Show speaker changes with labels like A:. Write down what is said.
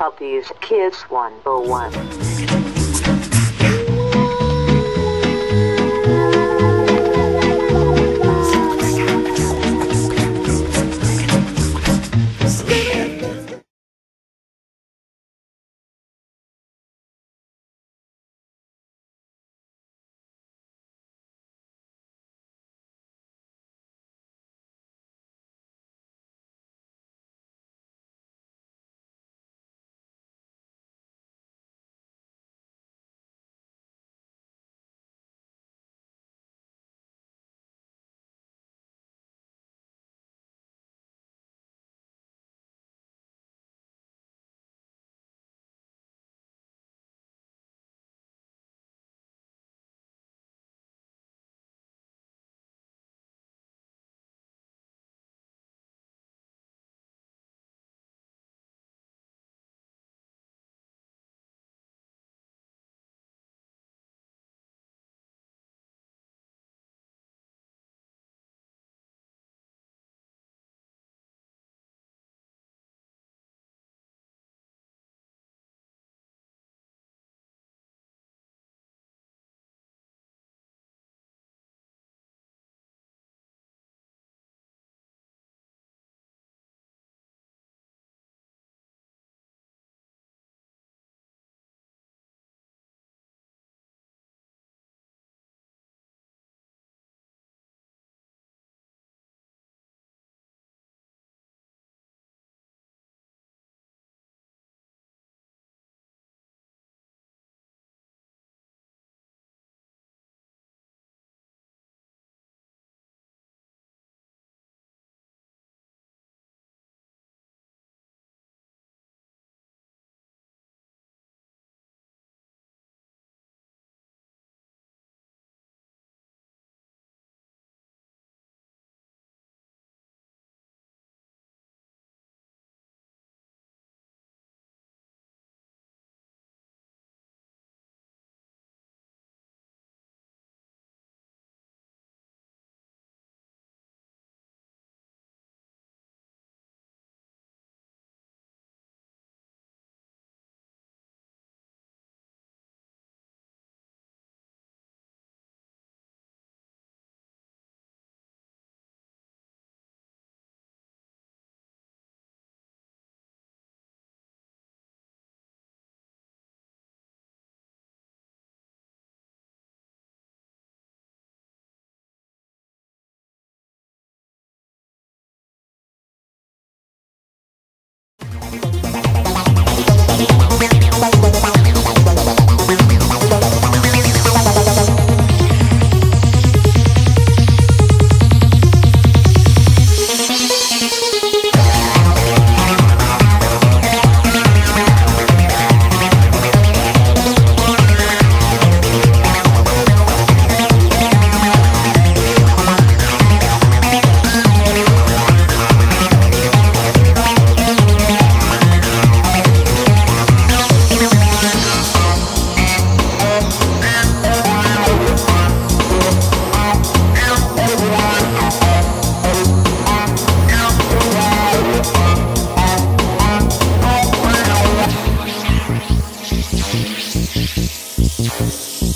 A: of these kids 101.